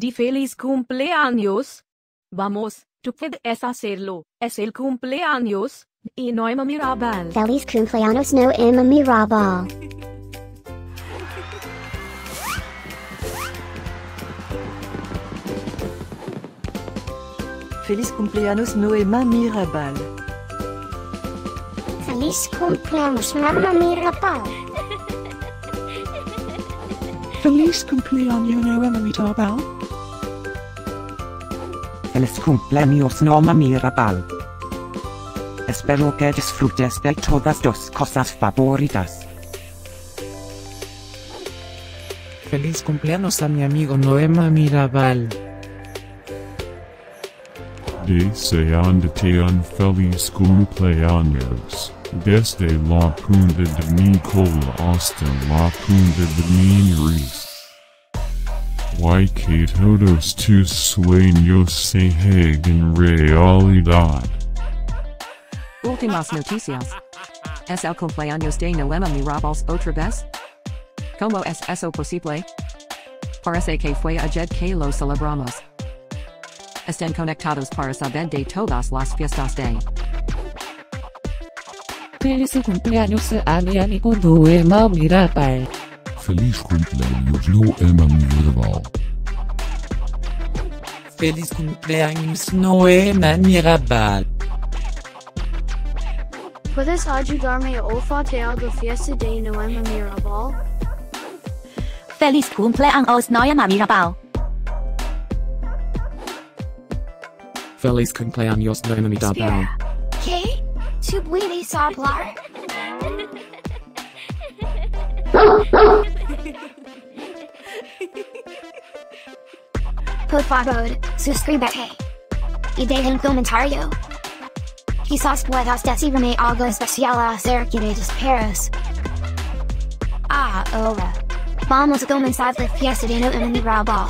Di feliz cumpleaños. Vamos, tú puedes hacerlo. Es el cumpleaños. Y Noema Mirabal. Feliz cumpleaños no Emma Mirabal. Feliz cumpleaños Noema Mirabal. Feliz cumpleaños Noema Mirabal. Feliz cumpleaños Noema Mirabal. Feliz cumpleaños Norma Mirabal. Espero que disfrutes de todas tus cosas favoritas. Feliz cumpleaños a mi amigo Noema Mirabal. Deseándote feliz cumpleaños. Desde la punta de mi cola hasta la punta de mi nariz. Y que todos tus sueños se hagan realidad. Últimas noticias. ¿Es el cumpleaños de Noema Mirabals otra vez? ¿Cómo es eso posible? Parece que fue ayer que lo celebramos. Estén conectados para saber de todas las fiestas de. Feliz cumpleaños a mi amigo Noema Mirabal. Feliz cumpleaños Noema Mirabal. Feliz cumpleaños Noema Mirabal. ¿Puedes ayudarme a olfatear la fiesta de Noema Mirabal? Feliz cumpleaños Noema Mirabal. Feliz cumpleaños Noema Mirabal. Espera. ¿Qué? ¿Tú puedes hablar? Por favor, suscríbete. Y deja un comentario. Quizás puedas decirme algo especial acerca de. Ah, ahora. Vamos a comenzar la fiesta de Noema Mirabal.